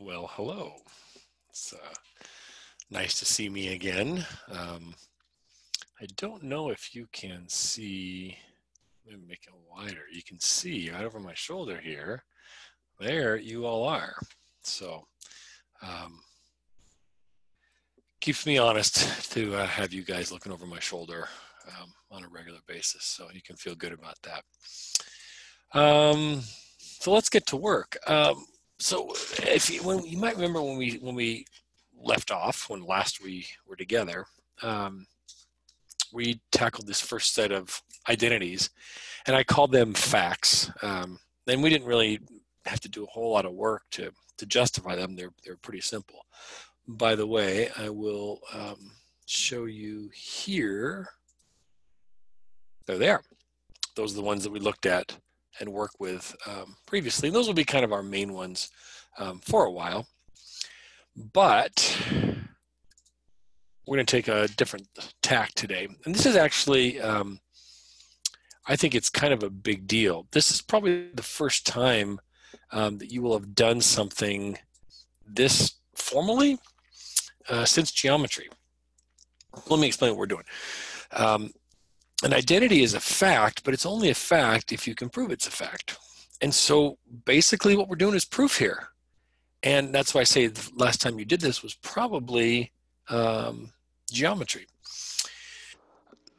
Well, hello. It's uh, nice to see me again. Um, I don't know if you can see, let me make it wider. You can see right over my shoulder here. There you all are. So, um, keeps me honest to uh, have you guys looking over my shoulder um, on a regular basis. So you can feel good about that. Um, so let's get to work. Um, so if you, when, you might remember when we when we left off when last we were together, um, we tackled this first set of identities, and I called them facts. Um, and we didn't really have to do a whole lot of work to to justify them. They're they're pretty simple. By the way, I will um, show you here. They're there. Those are the ones that we looked at and work with um, previously. Those will be kind of our main ones um, for a while. But we're going to take a different tack today. And this is actually, um, I think it's kind of a big deal. This is probably the first time um, that you will have done something this formally uh, since geometry. Let me explain what we're doing. Um, an identity is a fact, but it's only a fact if you can prove it's a fact. And so basically what we're doing is proof here. And that's why I say the last time you did this was probably um, geometry.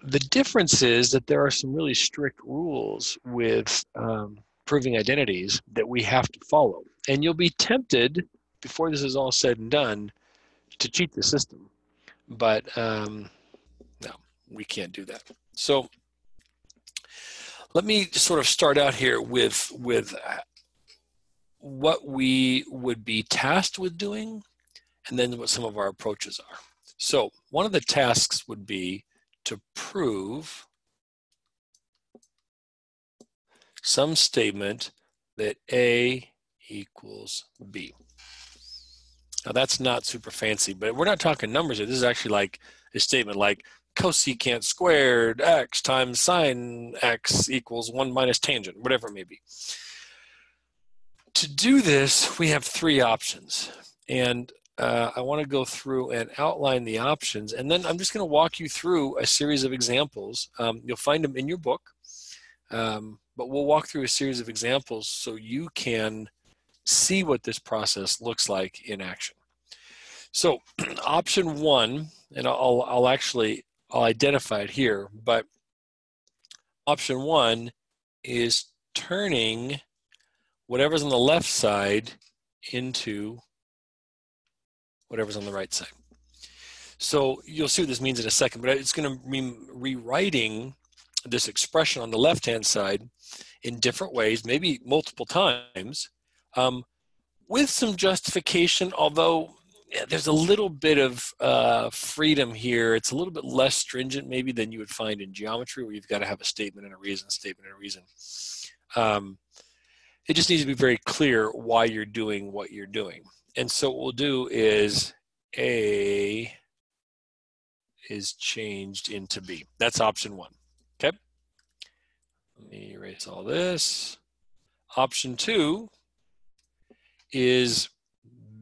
The difference is that there are some really strict rules with um, proving identities that we have to follow. And you'll be tempted, before this is all said and done, to cheat the system. But um, no, we can't do that. So let me sort of start out here with with uh, what we would be tasked with doing and then what some of our approaches are. So one of the tasks would be to prove some statement that A equals B. Now that's not super fancy, but we're not talking numbers here. This is actually like a statement like cosecant squared x times sine x equals 1 minus tangent, whatever it may be. To do this, we have three options. And uh, I want to go through and outline the options. And then I'm just going to walk you through a series of examples. Um, you'll find them in your book. Um, but we'll walk through a series of examples so you can see what this process looks like in action. So option one, and I'll, I'll actually I'll identify it here, but option one is turning whatever's on the left side into whatever's on the right side. So you'll see what this means in a second, but it's going to mean rewriting this expression on the left-hand side in different ways, maybe multiple times, um, with some justification, although there's a little bit of uh, freedom here. It's a little bit less stringent maybe than you would find in geometry where you've got to have a statement and a reason, statement and a reason. Um, it just needs to be very clear why you're doing what you're doing. And so what we'll do is A is changed into B. That's option one, okay? Let me erase all this. Option two is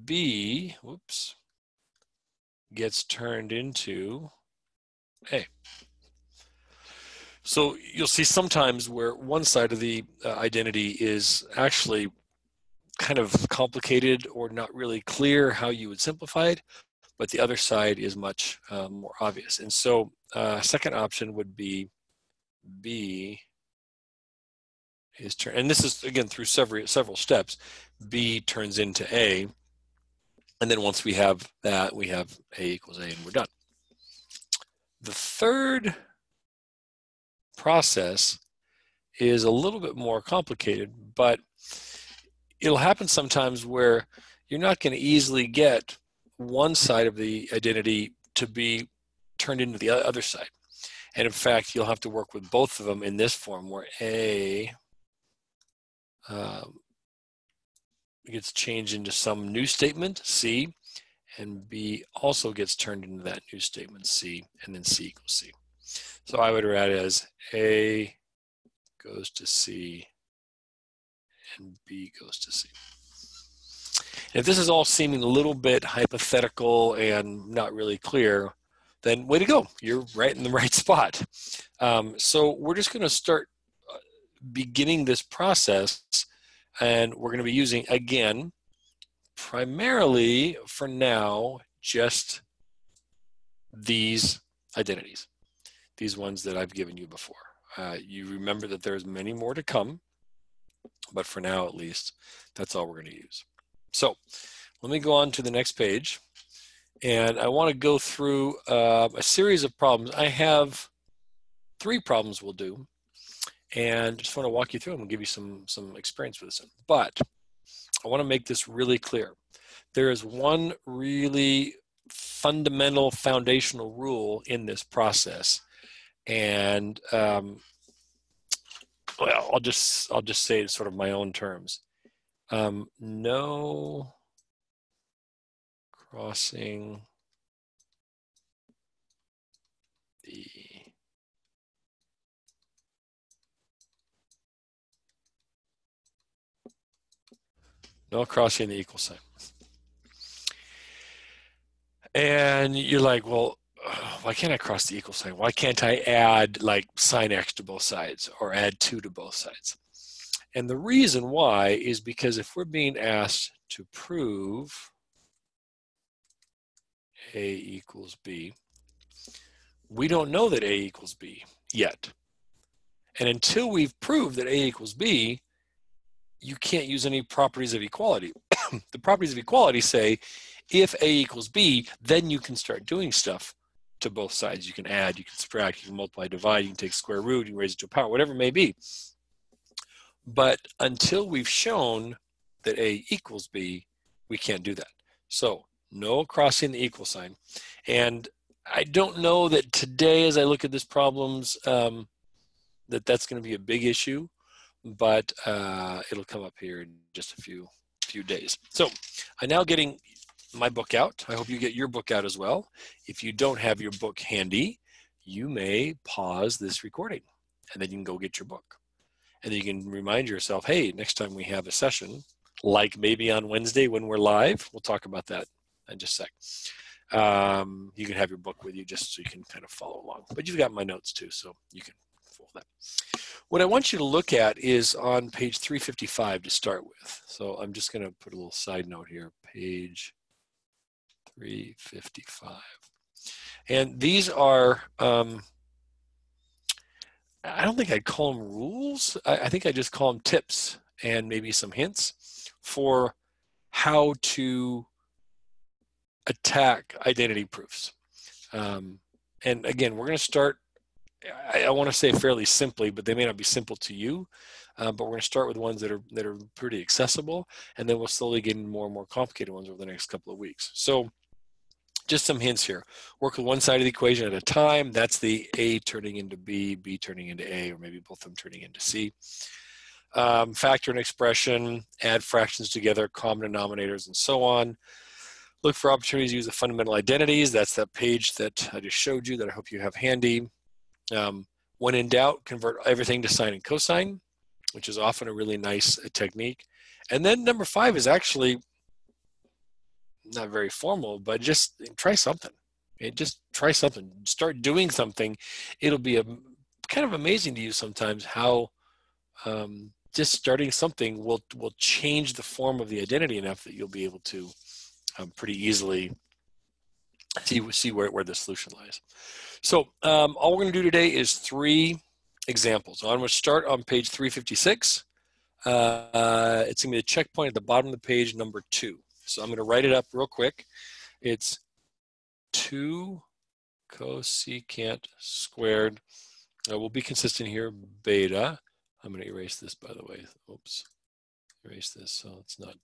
B, whoops, gets turned into A. So you'll see sometimes where one side of the uh, identity is actually kind of complicated or not really clear how you would simplify it, but the other side is much um, more obvious. And so uh, second option would be B is turned, and this is again through several several steps. B turns into A, and then once we have that, we have A equals A and we're done. The third process is a little bit more complicated, but it'll happen sometimes where you're not going to easily get one side of the identity to be turned into the other side. And in fact, you'll have to work with both of them in this form where A um, gets changed into some new statement, C, and B also gets turned into that new statement, C, and then C equals C. So I would write it as A goes to C and B goes to C. If this is all seeming a little bit hypothetical and not really clear, then way to go. You're right in the right spot. Um, so we're just going to start uh, beginning this process and we're going to be using, again, primarily for now, just these identities, these ones that I've given you before. Uh, you remember that there's many more to come, but for now at least, that's all we're going to use. So let me go on to the next page. And I want to go through uh, a series of problems. I have three problems we'll do. And just want to walk you through them and give you some, some experience with this. But I want to make this really clear. There is one really fundamental foundational rule in this process. And um, well, I'll just I'll just say it sort of my own terms. Um, no crossing no crossing the equal sign. And you're like, well, uh, why can't I cross the equal sign? Why can't I add like sine x to both sides or add 2 to both sides? And the reason why is because if we're being asked to prove A equals B, we don't know that A equals B yet. And until we've proved that A equals B, you can't use any properties of equality. the properties of equality say if A equals B, then you can start doing stuff to both sides. You can add, you can subtract, you can multiply, divide, you can take square root, you can raise it to a power, whatever it may be. But until we've shown that A equals B, we can't do that. So no crossing the equal sign. And I don't know that today, as I look at this problems, um, that that's going to be a big issue, but uh, it'll come up here in just a few few days. So I'm now getting my book out. I hope you get your book out as well. If you don't have your book handy, you may pause this recording and then you can go get your book. And then you can remind yourself, hey, next time we have a session, like maybe on Wednesday when we're live, we'll talk about that in just a sec. Um, you can have your book with you just so you can kind of follow along. But you've got my notes too, so you can follow that. What I want you to look at is on page 355 to start with. So I'm just going to put a little side note here, page 355. And these are, um, I don't think I'd call them rules. I, I think I just call them tips and maybe some hints for how to attack identity proofs. Um, and again, we're going to start, I, I want to say fairly simply, but they may not be simple to you. Uh, but we're going to start with ones that are that are pretty accessible, and then we'll slowly get into more and more complicated ones over the next couple of weeks. So just some hints here. Work with one side of the equation at a time. That's the A turning into B, B turning into A, or maybe both of them turning into C. Um, factor an expression, add fractions together, common denominators, and so on. Look for opportunities to use the fundamental identities. That's that page that I just showed you that I hope you have handy. Um, when in doubt, convert everything to sine and cosine, which is often a really nice uh, technique. And then number five is actually not very formal, but just try something. It just try something. Start doing something. It'll be a kind of amazing to you sometimes how um, just starting something will will change the form of the identity enough that you'll be able to um, pretty easily see see where where the solution lies. So um, all we're going to do today is three examples. I'm going to start on page 356. Uh, it's going to be the checkpoint at the bottom of the page, number two. So I'm going to write it up real quick. It's 2 cosecant squared. Uh, we'll be consistent here, beta. I'm going to erase this, by the way. Oops. Erase this so it's not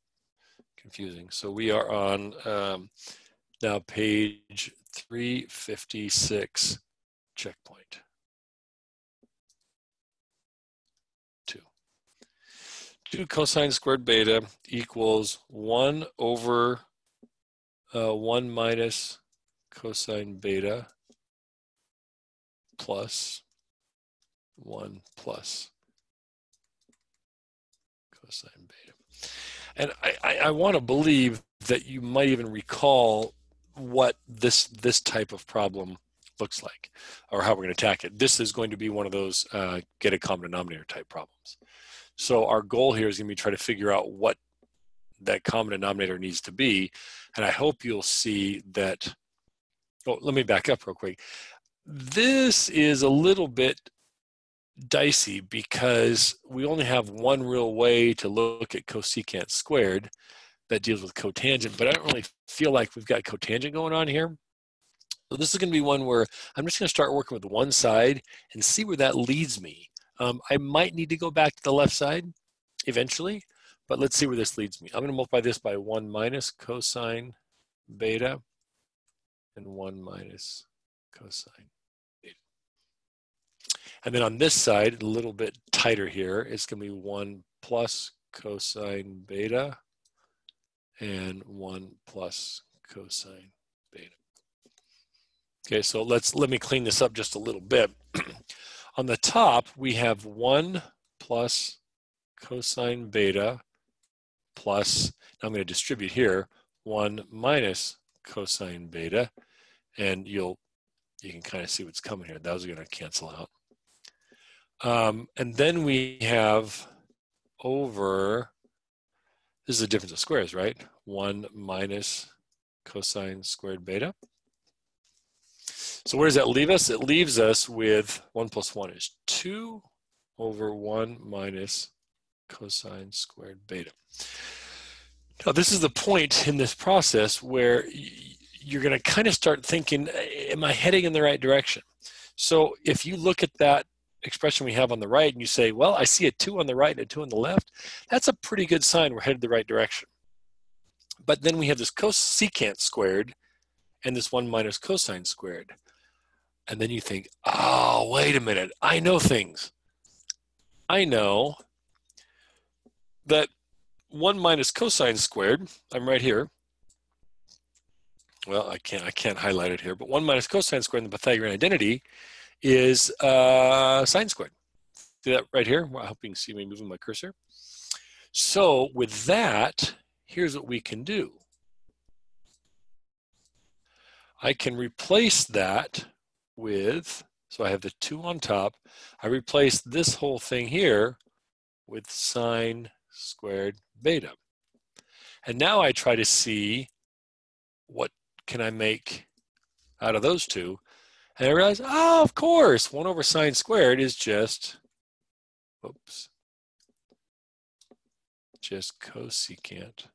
confusing. So we are on um, now page 356, checkpoint. 2 2 cosine squared beta equals 1 over uh, 1 minus cosine beta plus 1 plus cosine beta. And I, I, I want to believe that you might even recall what this this type of problem looks like or how we're going to attack it. This is going to be one of those uh, get a common denominator type problems. So our goal here is going to be try to figure out what that common denominator needs to be. And I hope you'll see that, oh, let me back up real quick. This is a little bit dicey because we only have one real way to look at cosecant squared that deals with cotangent, but I don't really feel like we've got cotangent going on here. So this is going to be one where I'm just going to start working with one side and see where that leads me. Um, I might need to go back to the left side eventually, but let's see where this leads me. I'm going to multiply this by 1 minus cosine beta and 1 minus cosine beta. And then on this side, a little bit tighter here, it's going to be 1 plus cosine beta and 1 plus cosine beta. Okay, so let's let me clean this up just a little bit. On the top, we have 1 plus cosine beta plus, I'm going to distribute here, 1 minus cosine beta, and you'll you can kind of see what's coming here. Those are going to cancel out. Um, and then we have over, this is the difference of squares, right? 1 minus cosine squared beta. So where does that leave us? It leaves us with 1 plus 1 is 2 over 1 minus cosine squared beta. Now this is the point in this process where you're going to kind of start thinking, am I heading in the right direction? So if you look at that expression we have on the right and you say, well, I see a 2 on the right and a 2 on the left, that's a pretty good sign we're headed the right direction. But then we have this cosecant squared and this 1 minus cosine squared. And then you think, oh, wait a minute, I know things. I know that 1 minus cosine squared, I'm right here. Well, I can't, I can't highlight it here, but 1 minus cosine squared in the Pythagorean identity is uh, sine squared. See that right here? Well, I hope you can see me moving my cursor. So with that, here's what we can do. I can replace that with, so I have the 2 on top, I replace this whole thing here with sine squared beta. And now I try to see what can I make out of those two. And I realize, oh, ah, of course, 1 over sine squared is just, oops, just cosecant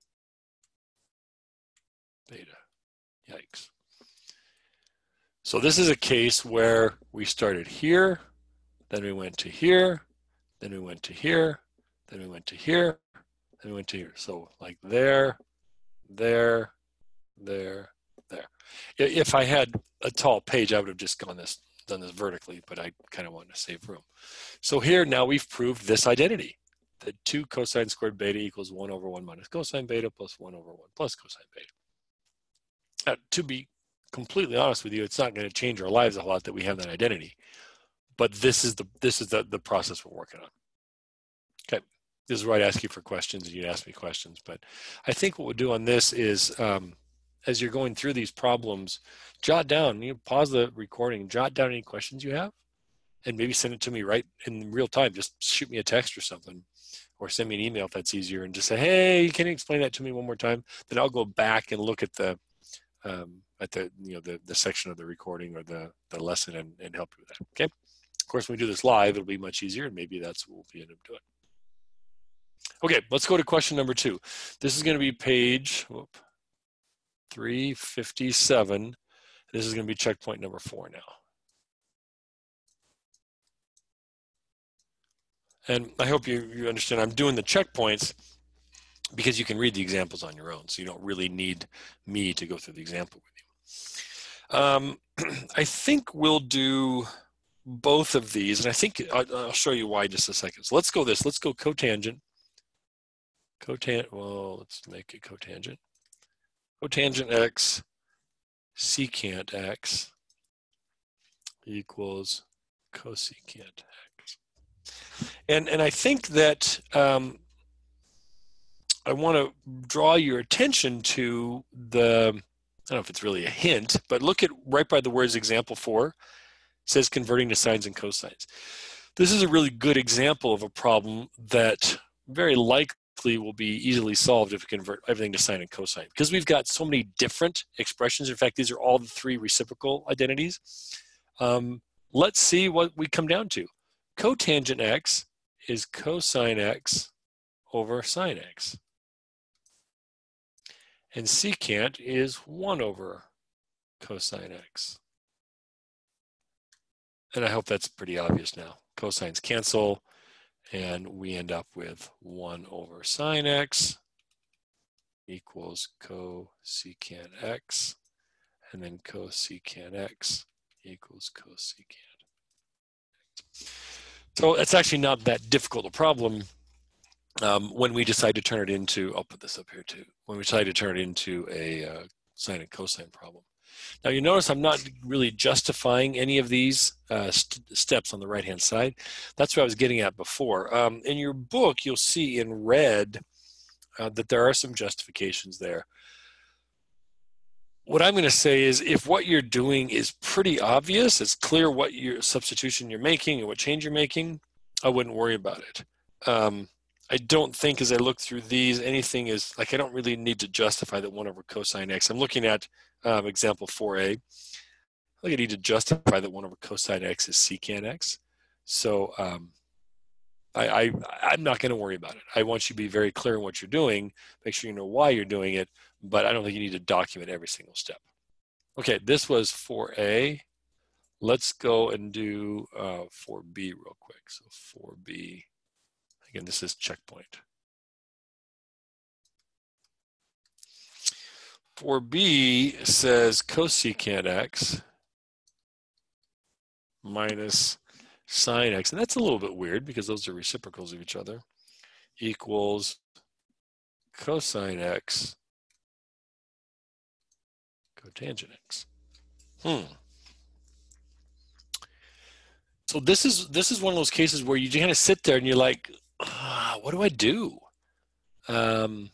beta. Yikes. So this is a case where we started here, then we went to here, then we went to here, then we went to here, then we went to here. So like there, there, there, there. If I had a tall page, I would have just gone this, done this vertically, but I kind of wanted to save room. So here now we've proved this identity, that 2 cosine squared beta equals 1 over 1 minus cosine beta plus 1 over 1 plus cosine beta. Now, to be completely honest with you, it's not going to change our lives a lot that we have that identity. But this is the this is the, the process we're working on. Okay, this is where I'd ask you for questions and you'd ask me questions. But I think what we'll do on this is um, as you're going through these problems, jot down, you know, pause the recording, jot down any questions you have, and maybe send it to me right in real time. Just shoot me a text or something, or send me an email if that's easier, and just say, "Hey, can you explain that to me one more time?" Then I'll go back and look at the um, at the you know the, the section of the recording or the, the lesson and, and help you with that. Okay. Of course, when we do this live, it'll be much easier, and maybe that's what we'll be end up doing. Okay, let's go to question number two. This is going to be page whoop, 357. This is going to be checkpoint number four now. And I hope you, you understand I'm doing the checkpoints because you can read the examples on your own. So you don't really need me to go through the example with you. Um, I think we'll do both of these, and I think I'll, I'll, show you why in just a second. So let's go this. Let's go cotangent. Cotangent, well, let's make it cotangent. Cotangent x secant x equals cosecant x. And, and I think that um, I want to draw your attention to the, I don't know if it's really a hint, but look at right by the words example four, says converting to sines and cosines. This is a really good example of a problem that very likely will be easily solved if we convert everything to sine and cosine because we've got so many different expressions. In fact, these are all the three reciprocal identities. Um, let's see what we come down to. Cotangent x is cosine x over sine x. And secant is 1 over cosine x. And I hope that's pretty obvious now. Cosines cancel, and we end up with 1 over sine x equals cosecant x, and then cosecant x equals cosecant. So it's actually not that difficult a problem um, when we decide to turn it into, I'll put this up here too, when we decide to turn it into a uh, sine and cosine problem. Now you notice I'm not really justifying any of these uh, st steps on the right hand side. That's what I was getting at before. Um, in your book, you'll see in red uh, that there are some justifications there. What I'm going to say is if what you're doing is pretty obvious, it's clear what your substitution you're making and what change you're making, I wouldn't worry about it. Um, I don't think as I look through these, anything is like I don't really need to justify that 1 over cosine x. I'm looking at um, example 4a. I think I need to justify that 1 over cosine x is secant x. So um, I, I, I'm not going to worry about it. I want you to be very clear in what you're doing, make sure you know why you're doing it, but I don't think you need to document every single step. Okay, this was 4a. Let's go and do uh, 4b real quick. So 4b. Again, this is checkpoint. 4b says cosecant x minus sine x, and that's a little bit weird because those are reciprocals of each other, equals cosine x cotangent x. Hmm. So this is this is one of those cases where you kind of sit there and you're like, uh, what do I do? Um,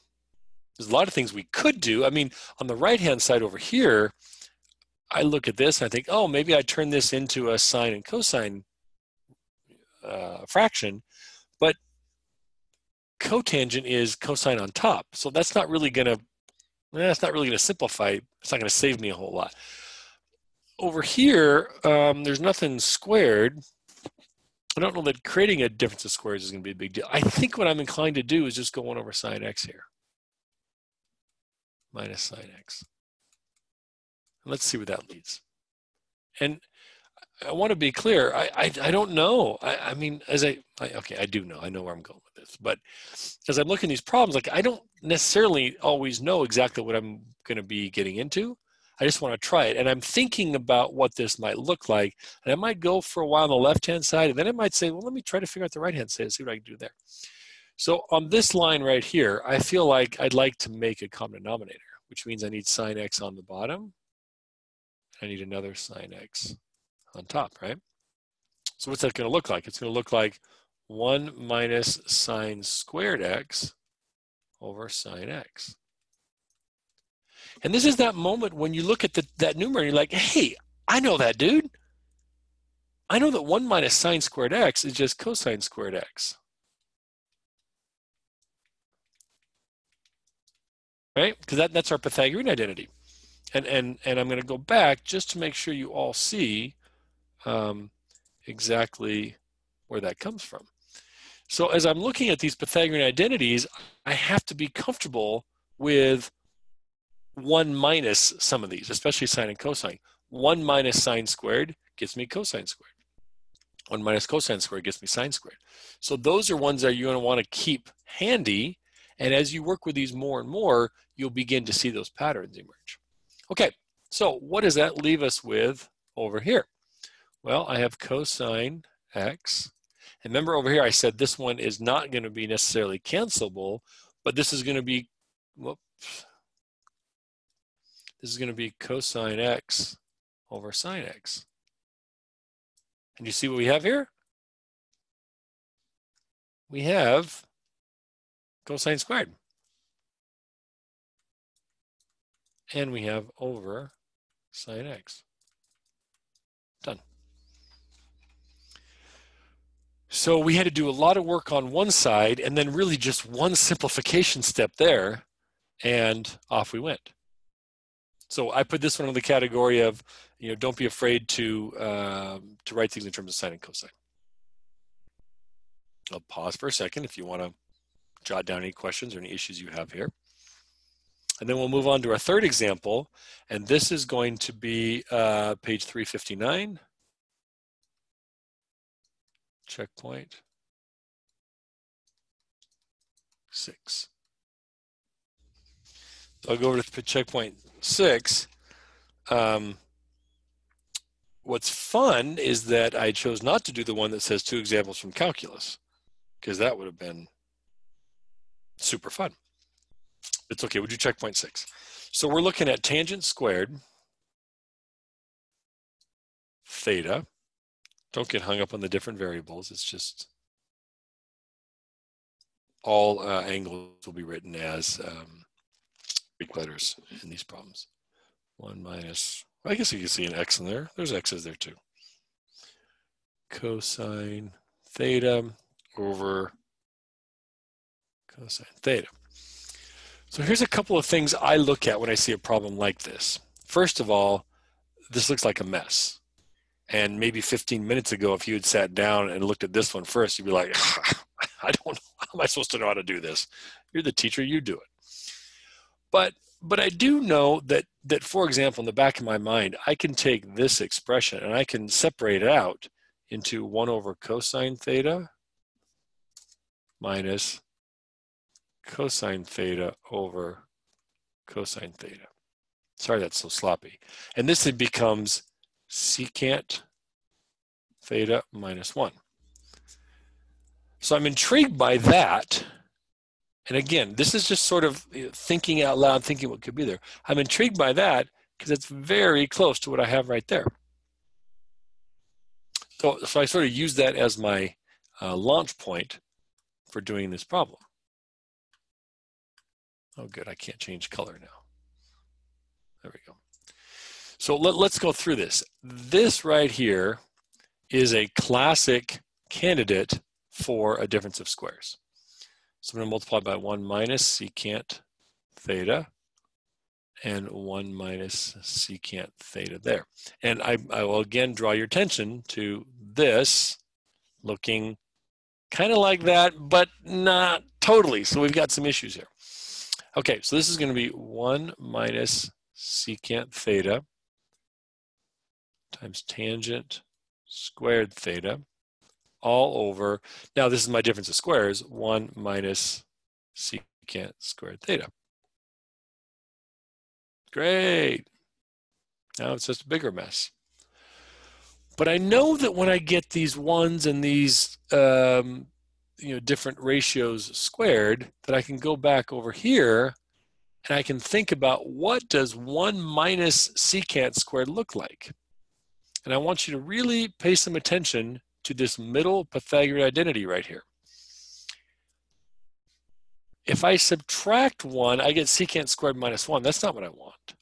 there's a lot of things we could do. I mean, on the right hand side over here, I look at this and I think, oh, maybe I turn this into a sine and cosine uh, fraction, but cotangent is cosine on top. So that's not really going to, that's not really going to simplify. It's not going to save me a whole lot. Over here, um, there's nothing squared. I don't know that creating a difference of squares is going to be a big deal. I think what I'm inclined to do is just go 1 over sine x here. Minus sine x. And let's see where that leads. And I want to be clear. I, I, I don't know. I, I mean, as I, I, okay, I do know. I know where I'm going with this. But as I'm looking these problems, like I don't necessarily always know exactly what I'm going to be getting into. I just want to try it. And I'm thinking about what this might look like. And I might go for a while on the left-hand side, and then I might say, well, let me try to figure out the right-hand side and see what I can do there. So on this line right here, I feel like I'd like to make a common denominator, which means I need sine x on the bottom. I need another sine x on top, right? So what's that going to look like? It's going to look like 1 minus sine squared x over sine x. And this is that moment when you look at the, that numerator, you're like, hey, I know that, dude. I know that 1 minus sine squared x is just cosine squared x. Right? Because that, that's our Pythagorean identity. And, and, and I'm going to go back just to make sure you all see um, exactly where that comes from. So as I'm looking at these Pythagorean identities, I have to be comfortable with 1 minus some of these, especially sine and cosine. 1 minus sine squared gives me cosine squared. 1 minus cosine squared gives me sine squared. So those are ones that you're going to want to keep handy. And as you work with these more and more, you'll begin to see those patterns emerge. Okay, so what does that leave us with over here? Well, I have cosine x. And remember over here, I said this one is not going to be necessarily cancelable, but this is going to be, whoops, this is going to be cosine x over sine x. And you see what we have here? We have cosine squared. and we have over sine x. Done. So we had to do a lot of work on one side and then really just one simplification step there and off we went. So I put this one in the category of, you know, don't be afraid to, um, to write things in terms of sine and cosine. I'll pause for a second if you want to jot down any questions or any issues you have here. And then we'll move on to our third example, and this is going to be uh, page 359. Checkpoint. Six. So I'll go over to checkpoint six. Um, what's fun is that I chose not to do the one that says two examples from calculus, because that would have been super fun. It's okay, we'll do checkpoint six. So we're looking at tangent squared, theta. Don't get hung up on the different variables. It's just all uh, angles will be written as um, Greek letters in these problems. One minus, I guess you can see an x in there. There's x's there too. Cosine theta over cosine theta. So here's a couple of things I look at when I see a problem like this. First of all, this looks like a mess. And maybe 15 minutes ago, if you had sat down and looked at this one first, you'd be like, I don't know, how am I supposed to know how to do this? You're the teacher, you do it. But but I do know that that for example, in the back of my mind, I can take this expression and I can separate it out into one over cosine theta minus cosine theta over cosine theta. Sorry that's so sloppy. And this becomes secant theta minus 1. So I'm intrigued by that. And again, this is just sort of thinking out loud, thinking what could be there. I'm intrigued by that because it's very close to what I have right there. So, so I sort of use that as my uh, launch point for doing this problem. Oh, good. I can't change color now. There we go. So let, let's go through this. This right here is a classic candidate for a difference of squares. So I'm going to multiply by 1 minus secant theta and 1 minus secant theta there. And I, I will again draw your attention to this looking kind of like that, but not totally. So we've got some issues here. Okay, so this is going to be 1 minus secant theta times tangent squared theta all over, now this is my difference of squares, 1 minus secant squared theta. Great. Now it's just a bigger mess. But I know that when I get these ones and these um, you know different ratios squared that I can go back over here and I can think about what does 1 minus secant squared look like. And I want you to really pay some attention to this middle Pythagorean identity right here. If I subtract 1, I get secant squared minus 1. That's not what I want.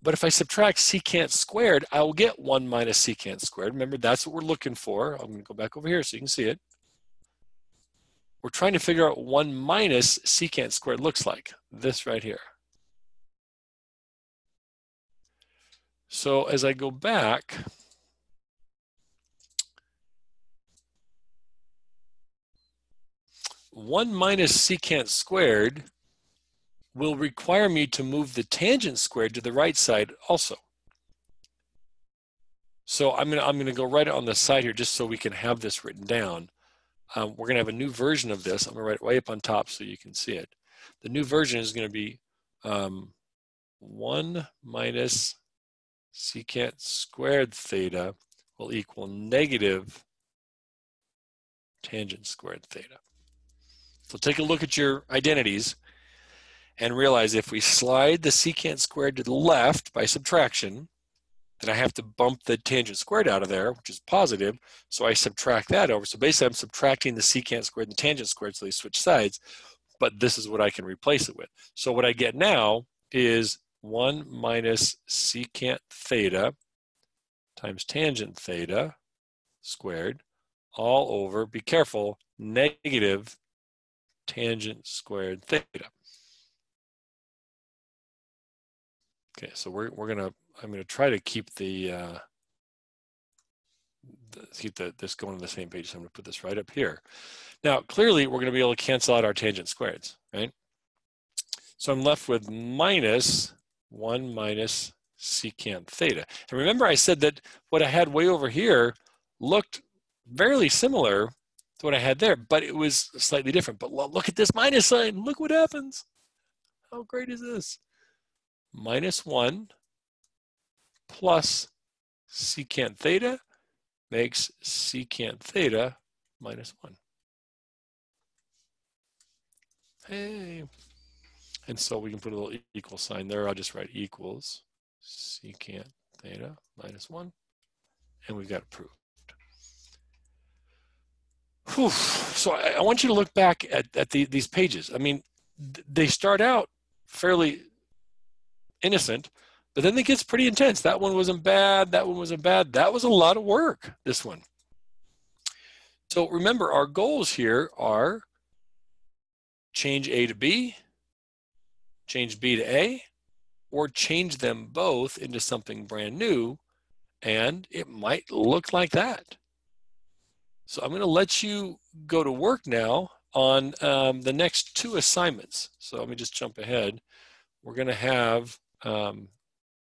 But if I subtract secant squared, I will get 1 minus secant squared. Remember, that's what we're looking for. I'm going to go back over here so you can see it we're trying to figure out 1 minus secant squared looks like, this right here. So as I go back, one minus secant squared will require me to move the tangent squared to the right side also. So I'm gonna I'm gonna go right on the side here just so we can have this written down um, we're going to have a new version of this. I'm going to write it way up on top so you can see it. The new version is going to be um, 1 minus secant squared theta will equal negative tangent squared theta. So take a look at your identities and realize if we slide the secant squared to the left by subtraction, then I have to bump the tangent squared out of there, which is positive. So I subtract that over. So basically I'm subtracting the secant squared and the tangent squared so they switch sides, but this is what I can replace it with. So what I get now is 1 minus secant theta times tangent theta squared all over, be careful, negative tangent squared theta. Okay, so we're, we're gonna, I'm gonna try to keep the, uh, the keep the, this going on the same page. So I'm gonna put this right up here. Now, clearly we're gonna be able to cancel out our tangent squareds, right? So I'm left with minus one minus secant theta. And remember I said that what I had way over here looked very similar to what I had there, but it was slightly different. But look at this minus sign. Look what happens. How great is this? Minus 1 plus secant theta makes secant theta minus 1. Hey. And so we can put a little equal sign there. I'll just write equals secant theta minus 1. And we've got it proved. Whew. So I, I, want you to look back at, at the, these pages. I mean, th they start out fairly innocent, but then it gets pretty intense. That one wasn't bad. That one wasn't bad. That was a lot of work, this one. So remember, our goals here are change A to B, change B to A, or change them both into something brand new, and it might look like that. So I'm going to let you go to work now on um, the next two assignments. So let me just jump ahead. We're going to have um,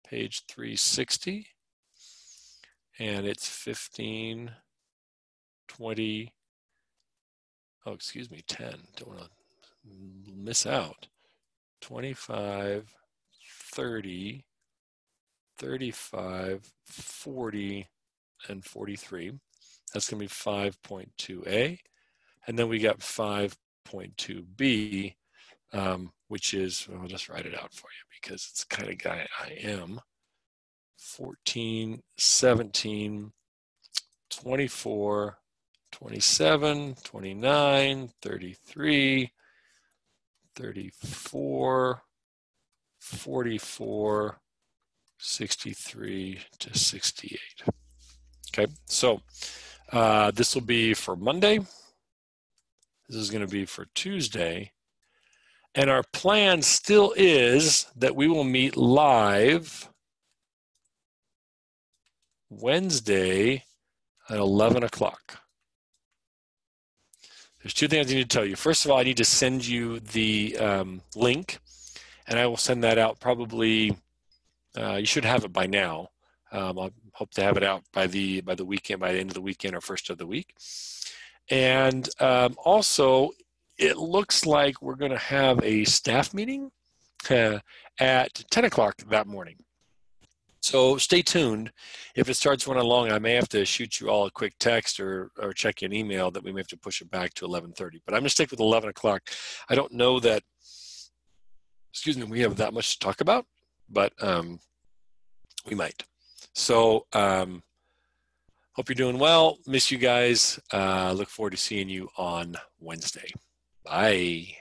page 360, and it's 15, 20, oh, excuse me, 10. Don't want to miss out. 25, 30, 35, 40, and 43. That's going to be 5.2a. And then we got 5.2b, um, which is, I'll just write it out for you because it's the kind of guy I am. 14, 17, 24, 27, 29, 33, 34, 44, 63 to 68. Okay, so uh, this will be for Monday. This is going to be for Tuesday. And our plan still is that we will meet live Wednesday at 11 o'clock. There's two things I need to tell you. First of all, I need to send you the um, link, and I will send that out probably, uh, you should have it by now. Um, I hope to have it out by the by the weekend, by the end of the weekend or first of the week. And um, also, it looks like we're going to have a staff meeting uh, at 10 o'clock that morning. So stay tuned. If it starts running long, I may have to shoot you all a quick text or, or check an email that we may have to push it back to 11:30. But I'm going to stick with 11 o'clock. I don't know that. Excuse me. We have that much to talk about, but um, we might. So um, hope you're doing well. Miss you guys. Uh, look forward to seeing you on Wednesday. Bye.